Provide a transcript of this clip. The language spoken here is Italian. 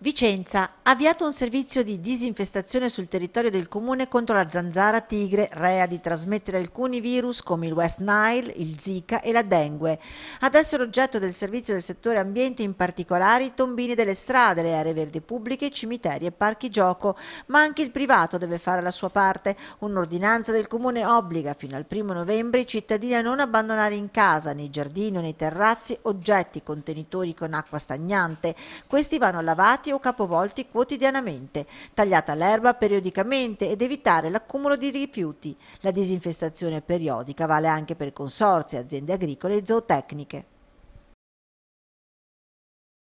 Vicenza ha avviato un servizio di disinfestazione sul territorio del comune contro la zanzara tigre, rea di trasmettere alcuni virus come il West Nile, il Zika e la dengue. Ad essere oggetto del servizio del settore ambiente in particolare i tombini delle strade, le aree verdi pubbliche, cimiteri e parchi gioco, ma anche il privato deve fare la sua parte. Un'ordinanza del comune obbliga fino al primo novembre i cittadini a non abbandonare in casa, nei giardini o nei terrazzi oggetti contenitori con acqua stagnante. Questi vanno lavati o capovolti quotidianamente, tagliata l'erba periodicamente ed evitare l'accumulo di rifiuti. La disinfestazione periodica vale anche per consorzi, aziende agricole e zootecniche.